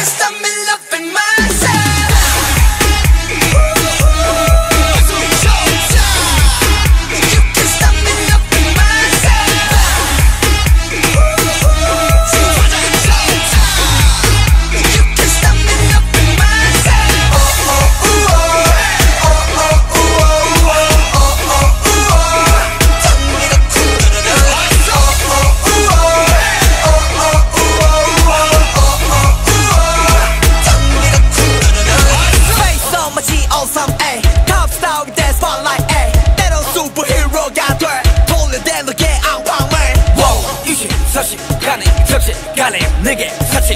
can stop with that spotlight A 때론 슈퍼히어로가 돼 돌려댄 너의 안방을 wow 이시 서시 가네 접시 가네 내게 사치